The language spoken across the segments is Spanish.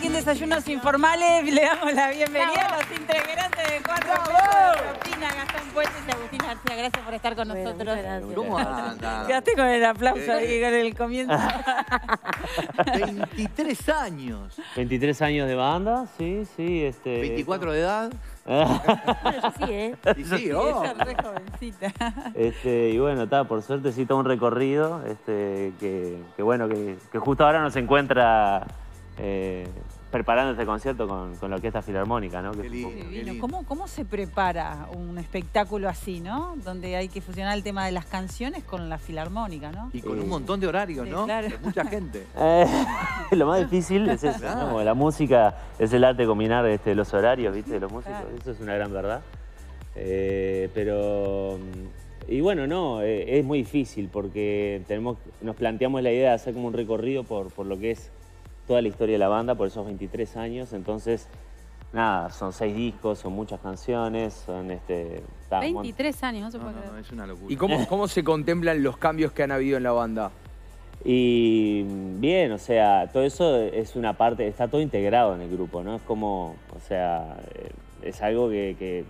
aquí en Desayunos Informales. Le damos la bienvenida a los integrantes de Cuatro Pesos. Propina, Gastón Puentes y Agustín García. Gracias por estar con Bueno, nosotros. gracias. ¿Cómo anda? Quedaste con el aplauso Eh. ahí, con el comienzo. 23 años. 23 años de banda, sí, sí. Este, 24 de edad. Bueno, yo sí, ¿eh? Y sí, oh. Ella es re jovencita. Este, y bueno, está, por suerte sí todo un recorrido, este, que, que bueno, que, que justo ahora nos encuentra eh, preparando este concierto con, con la Orquesta Filarmónica, ¿no? Qué lindo. lindo. ¿Cómo, ¿Cómo se prepara un espectáculo así, no? Donde hay que fusionar el tema de las canciones con la filarmónica, ¿no? Y con Eh. un montón de horarios, Sí, ¿no? claro. De mucha gente. Eh, lo más difícil es eso, Claro. ¿no? Como La música es el arte de combinar este, los horarios, ¿viste? De los músicos, Claro. eso es una gran verdad. Eh, pero, y bueno, no, eh, es muy difícil porque tenemos, nos planteamos la idea de hacer como un recorrido por, por lo que es toda la historia de la banda, por esos 23 años, entonces, nada, son seis discos, son muchas canciones, son este... ta, un mon- 23 años, no se No, puede no, creer. no, es una locura. ¿Y cómo, cómo se contemplan los cambios que han habido en la banda? Y bien, o sea, todo eso es una parte, está todo integrado en el grupo, ¿no? Es como, o sea, eh, es algo que, que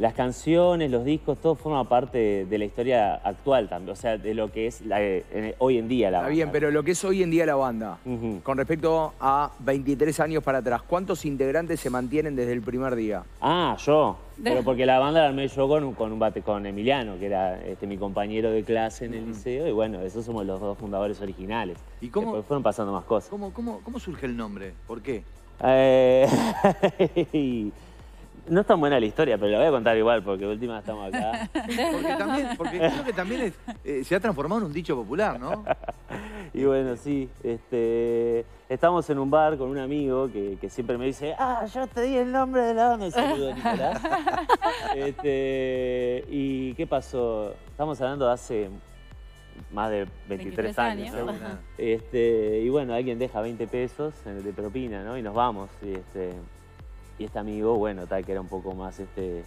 las canciones, los discos, todo forma parte de la historia actual también, o sea, de lo que es la- en- hoy en día la Está banda. bien, pero lo que es hoy en día la banda, con respecto a 23 años para atrás, ¿cuántos integrantes se mantienen desde el primer día? Ah, yo. Pero porque la banda la armé yo con, con, un bate, con Emiliano, que era este, mi compañero de clase en el liceo, y bueno, esos somos los dos fundadores originales. ¿Y cómo- Después fueron pasando más cosas. ¿Cómo, cómo, ¿Cómo surge el nombre? ¿Por qué? Eh, no es tan buena la historia, pero la voy a contar igual, porque última estamos acá. Porque también, porque creo que también es- eh, se ha transformado en un dicho popular, ¿no? Y bueno, sí, este, estamos en un bar con un amigo que, que siempre me dice, ah, yo te di el nombre de la banda, saludo, Nicolás. Este, ¿Y qué pasó? Estamos hablando de hace más de 23, 23 años. años. Este, y bueno, alguien deja 20 pesos de propina, ¿no? Y nos vamos. Y este, y este amigo, bueno, tal que era un poco más este,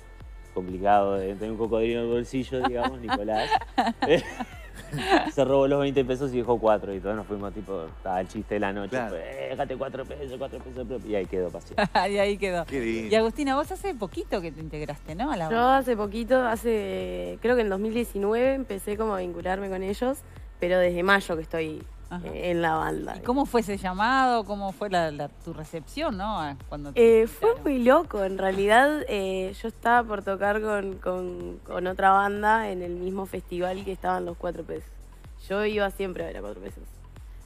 complicado de tener un cocodrilo en el bolsillo, digamos, Nicolás. Se robó los 20 pesos y dejó 4 y todos nos fuimos tipo, estaba el chiste de la noche, Claro. fue, "Eh, déjate 4 pesos, 4 pesos de propina", y ahí quedó paseando. y ahí quedó. Qué lindo. Y Agustina, vos hace poquito que te integraste, ¿no? A la Yo banda. hace poquito, hace, creo que en 2019 empecé como a vincularme con ellos, pero desde mayo que estoy. Eh, en la banda. ¿Y cómo fue ese llamado? ¿Cómo fue la, la- tu recepción, no? A- Cuando te Eh, fue muy loco, en realidad eh, yo estaba por tocar con, con- con otra banda en el mismo festival que estaban los Cuatro Pesos. Yo iba siempre a ver a Cuatro Pesos.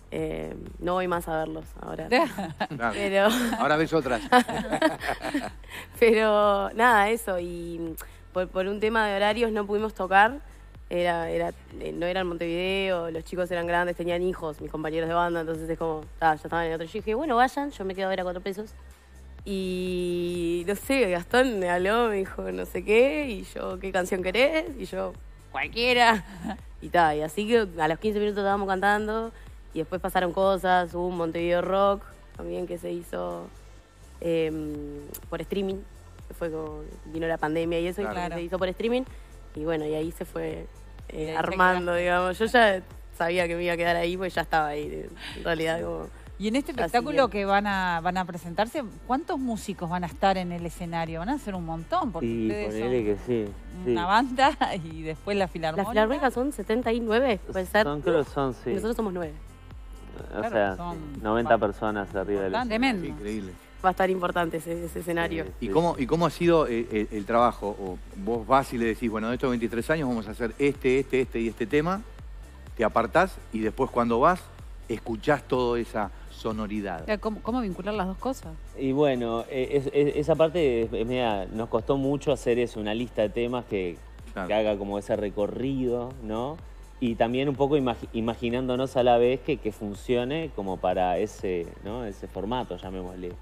Eh, no voy más a verlos ahora. Claro. Pero, Ahora ves otras. pero nada, eso. Y por, por un tema de horarios no pudimos tocar. Era, era, eh, no era en Montevideo, los chicos eran grandes, tenían hijos, mis compañeros de banda, entonces es como, ah, ya estaban en otro. Yo dije, bueno, vayan, yo me quedo a ver a cuatro pesos. Y no sé, Gastón me habló, me dijo no sé qué, y yo, ¿qué canción querés? Y yo, cualquiera. Y tal, y así que a los 15 minutos estábamos cantando, y después pasaron cosas, hubo un Montevideo Rock también que se hizo em, por streaming, fue como, vino la pandemia y eso, y Claro. se hizo por streaming, y bueno, y ahí se fue eh, armando, digamos. Yo ya sabía que me iba a quedar ahí, pues ya estaba ahí, en realidad como... Y en este espectáculo que- que van a, van a presentarse, ¿cuántos músicos van a estar en el escenario? Van a ser un montón, porque Y ustedes ponele que sí. sí. una banda y después la filarmónica. Las filarmónicas son 79, puede ser. Son, creo que son, sí. Nosotros somos 9. o claro, sea, son sí, 90 personas arriba del escenario. tremendo. Increíble. Va a estar importante ese, ese escenario. Sí, ¿Y cómo, ¿Y cómo ha sido eh, el, el trabajo? O vos vas y le decís, bueno, de estos 23 años vamos a hacer este, este, este y este tema, te apartás y después cuando vas, escuchás toda esa sonoridad. ¿Cómo, cómo vincular las dos cosas? Y bueno, eh, es- es- esa parte es- media- nos costó mucho hacer eso, una lista de temas que, Claro. que haga como ese recorrido, ¿no? Y también un poco imagi- imaginándonos a la vez que, que funcione como para ese, ¿no? ese formato, llamémosle.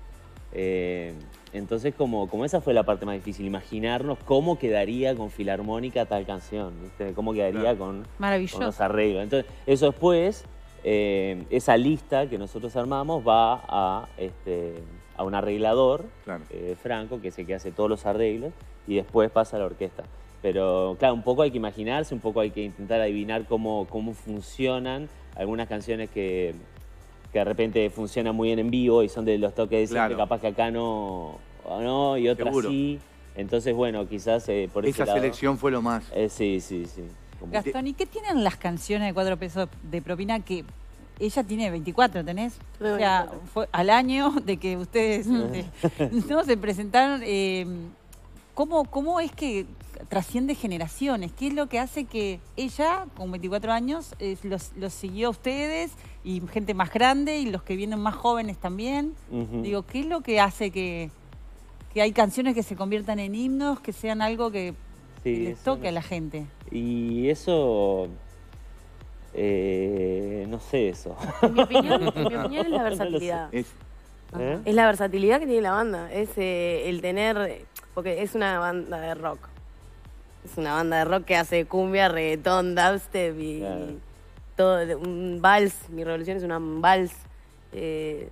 Eh, entonces, como, como esa fue la parte más difícil, imaginarnos cómo quedaría con Filarmónica tal canción, ¿viste? Cómo quedaría Claro. con, con Maravilloso. los arreglos. Entonces, eso después, eh, esa lista que nosotros armamos va a, este, a un arreglador, Claro. eh, Franco, que es el que hace todos los arreglos, y después pasa a la orquesta. Pero claro, un poco hay que imaginarse, un poco hay que intentar adivinar cómo, cómo funcionan algunas canciones que, que de repente funciona muy bien en vivo y son de los toques de siempre, Claro. capaz que acá no, no y otras Seguro. sí. Entonces, bueno, quizás eh, por ese Esa lado- selección fue lo más. Eh, sí, sí, sí. Como- Gastón, ¿y qué tienen las canciones de cuatro pesos de propina que ella tiene 24, ¿tenés? O sea, 24. fue al año de que ustedes este, no se presentaron. eh, ¿cómo, ¿Cómo es que trasciende generaciones? ¿Qué es lo que hace que ella, con 24 años, eh, los, los siguió a ustedes y gente más grande y los que vienen más jóvenes también? Digo, ¿qué es lo que hace que, que hay canciones que se conviertan en himnos, que sean algo que, Sí, que les eso toque no- a la gente? Y eso, eh, no sé eso. En mi opinión, en mi opinión es la versatilidad. Es, ¿Eh? Es la versatilidad que tiene la banda. Es eh, el tener. Porque es una banda de rock. Es una banda de rock que hace cumbia, reggaetón, dubstep y, Claro. Todo. de- Un vals. Mi revolución es una vals. Eh,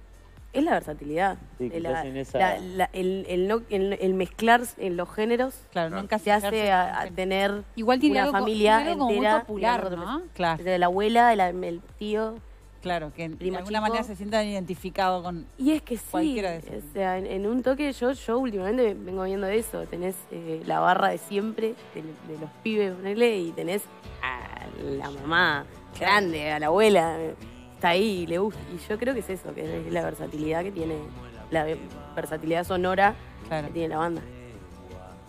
es la versatilidad. Sí, quizás la- en esa- la- la- el, el no- el- el mezclar en los géneros Claro, Claro. nunca te hace a, a tener Igual tiene una algo, familia tiene algo como muy entera. popular, digamos, ¿no? Claro. De la abuela, el, el tío. Claro, que de alguna chico. manera se sientan identificados con... Y es que sí, Cualquiera de esos. o sea, en, en un toque yo, yo últimamente vengo viendo eso, tenés eh, la barra de siempre, de, de los pibes, ponele, y tenés a la mamá grande, a la abuela, está ahí y le gusta. Y yo creo que es eso, que es la versatilidad que tiene, la ve- versatilidad sonora Claro. que tiene la banda.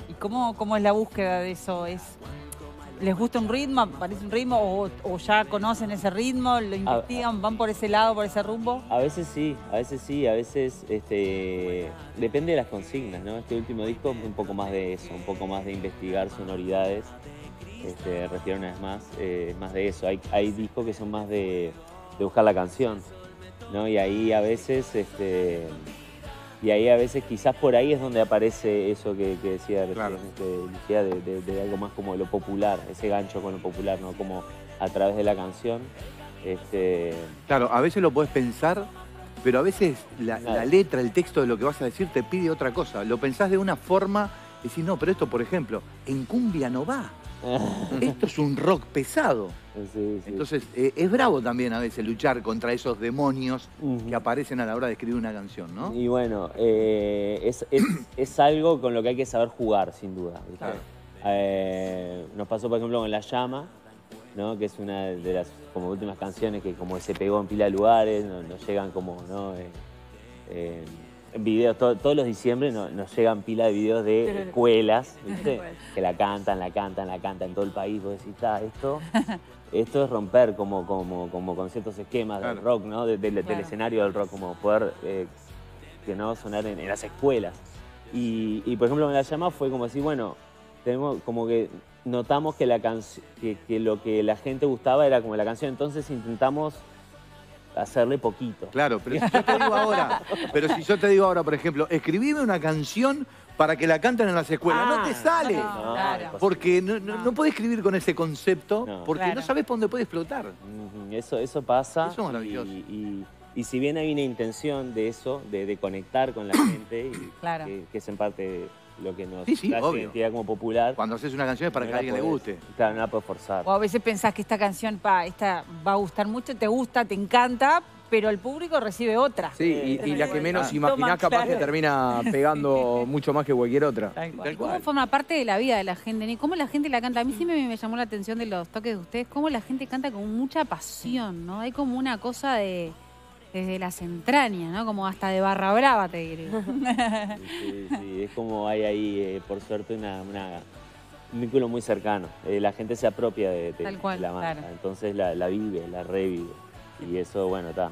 ¿Y cómo, cómo es la búsqueda de eso? ¿Es, ¿Les gusta un ritmo, parece un ritmo, o, o ya conocen ese ritmo, lo investigan, van por ese lado, por ese rumbo? A veces sí, a veces sí, a veces este, depende de las consignas, ¿no? Este último disco es un poco más de eso, un poco más de investigar sonoridades. Este, refiero una vez más, eh, más de eso. Hay, hay discos que son más de, de buscar la canción, ¿no? Y ahí a veces, este, y ahí a veces quizás por ahí es donde aparece eso que, que decía Claro. este, de, de- de algo más como lo popular, ese gancho con lo popular, ¿no? Como a través de la canción. Este, claro, a veces lo podés pensar, pero a veces la, Claro. la letra, el texto de lo que vas a decir te pide otra cosa. Lo pensás de una forma y decís, no, pero esto, por ejemplo, en cumbia no va. Esto es un rock pesado. sí, sí. Entonces, eh, es bravo también a veces luchar contra esos demonios que aparecen a la hora de escribir una canción, ¿no? Y bueno, eh, es, es- es algo con lo que hay que saber jugar, sin duda. Eh, nos pasó, por ejemplo, con La Llama, ¿no? que es una de las como últimas canciones que como se pegó en pila de lugares, no- nos, llegan como, ¿no? Videos, to- todos los diciembre no- nos llegan pila de videos de escuelas, ¿viste? que la cantan, la cantan, la cantan en todo el país. Vos decís, "Ta, esto, esto es romper como, como, como con ciertos esquemas del rock, ¿no? De- del- escenario del rock, como poder eh, que no sonar en, en las escuelas. Y, y, por ejemplo, en la llama fue como decir, bueno, tenemos como que notamos que, la canc- que, que lo que la gente gustaba era como la canción, entonces intentamos hacerle poquito. Claro, pero si yo te digo ahora, pero si yo te digo ahora, por ejemplo, escribime una canción para que la canten en las escuelas, no te sale. no, claro. Porque no, no, no podés escribir con ese concepto, No. porque Claro. no sabés por dónde puede explotar. Eso, eso pasa. Eso es maravilloso. Y, y- y si bien hay una intención de eso, de, de conectar con la gente, y Claro. que, que es en parte lo que nos Sí, sí, da obvio. identidad como popular. Cuando haces una canción es para no que a alguien le guste. Claro, no la puedes forzar. O a veces pensás que esta canción pa, esta va a gustar mucho, te gusta, te encanta, pero el público recibe otra. Sí, y, y la que menos Ah. imaginás capaz que termina pegando mucho más que cualquier otra. Tal cual. Tal ¿Cómo forma parte de la vida de la gente? Ni ¿Cómo la gente la canta? A mí siempre me llamó la atención de los toques de ustedes, cómo la gente canta con mucha pasión, ¿no? Hay como una cosa de desde las entrañas, ¿no? Como hasta de barra brava, te diré. Sí, sí, es como hay ahí, eh, por suerte, una, una- un vínculo muy cercano. Eh, la gente se apropia de, de- Tal cual, de la marca, claro. entonces la, la vive, la revive. Y eso, bueno, está,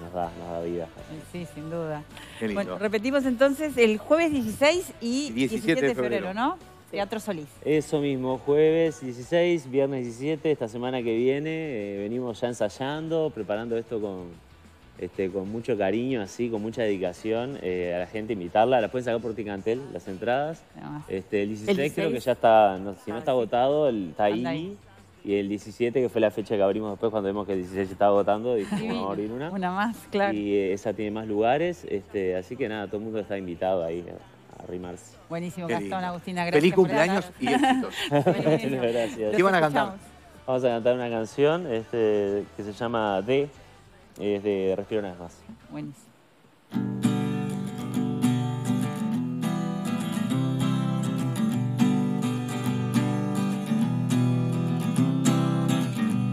nos da, nos da vida. Sí, sin duda. Qué lindo. Bueno, repetimos entonces el jueves 16 y 17 de febrero. ¿no? Teatro Solís. Eso mismo, jueves 16, viernes 17, esta semana que viene, eh, venimos ya ensayando, preparando esto con, este, con mucho cariño, así, con mucha dedicación eh, a la gente, invitarla. La pueden sacar por Ticantel, las entradas. Este, el 16, El creo que 16. ya está, no- si no Ah, está sí. agotado, el- está ahí. ahí. Y el 17, que fue la fecha que abrimos después, cuando vimos que el 16 se estaba agotando, dijimos, vamos a abrir una. Una más, claro. Y eh, esa tiene más lugares, este, así que nada, todo el mundo está invitado ahí a, a arrimarse. Buenísimo, Qué Gastón, lindo. Agustina. Gracias Feliz por cumpleaños estar. y éxitos. Gracias. ¿Qué van a cantar? Vamos a cantar una canción este, que se llama D, es de Respiro una vez más. Buenísimo.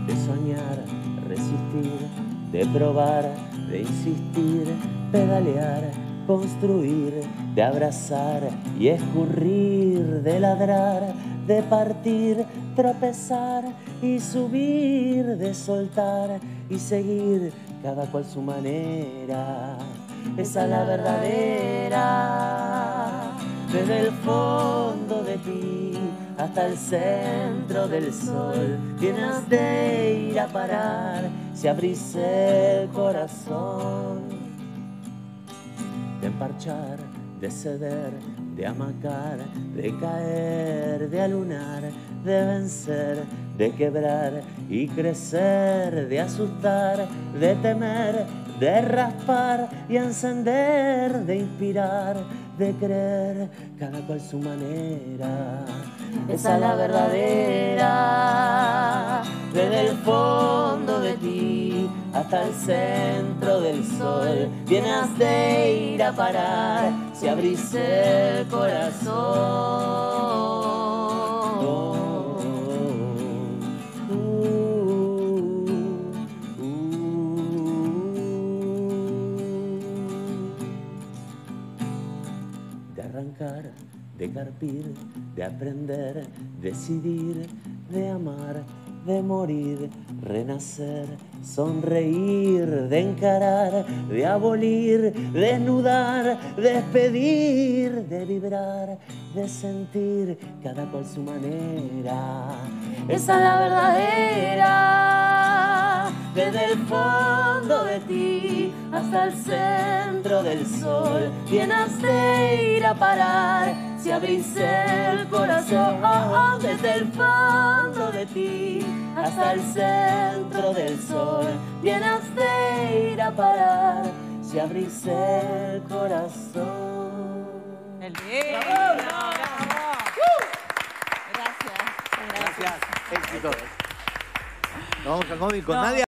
de soñar, resistir, de probar, de insistir, pedalear, construir, de abrazar y escurrir, de ladrar, de partir, tropezar y subir, de soltar y seguir, cada cual su manera. Esa es la verdadera, desde el fondo de ti hasta el centro del sol. Tienes de ir a parar si abrís el corazón. De emparchar, de ceder, de amacar, de caer, de alunar, de vencer, de quebrar y crecer, de asustar, de temer, de raspar y encender, de inspirar, de creer, cada cual su manera. Esa es la verdadera, desde el fondo de ti hasta el centro del sol. Tienes de ir a parar si abrís el corazón. De aprender, decidir, de amar, de morir, renacer, sonreír, de encarar, de abolir, desnudar, despedir, de vibrar, de sentir, cada cual su manera. Esa es la verdadera, desde el fondo de ti hasta el centro del sol. Tienes de ir a parar si abrís el corazón desde el fondo de ti hasta el centro del sol. Tienes de ir a parar si abrís el corazón. El bien. Gracias. Gracias. Éxito. Nos vamos al móvil con Nadia.